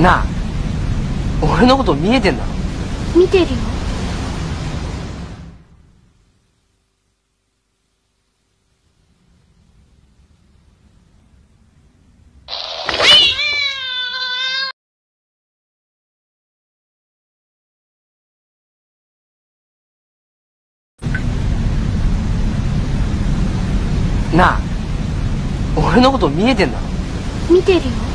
なあ。俺のこと見えてんだろ？見てるよ。なあ。俺のこと見えてんだろ？見てるよ。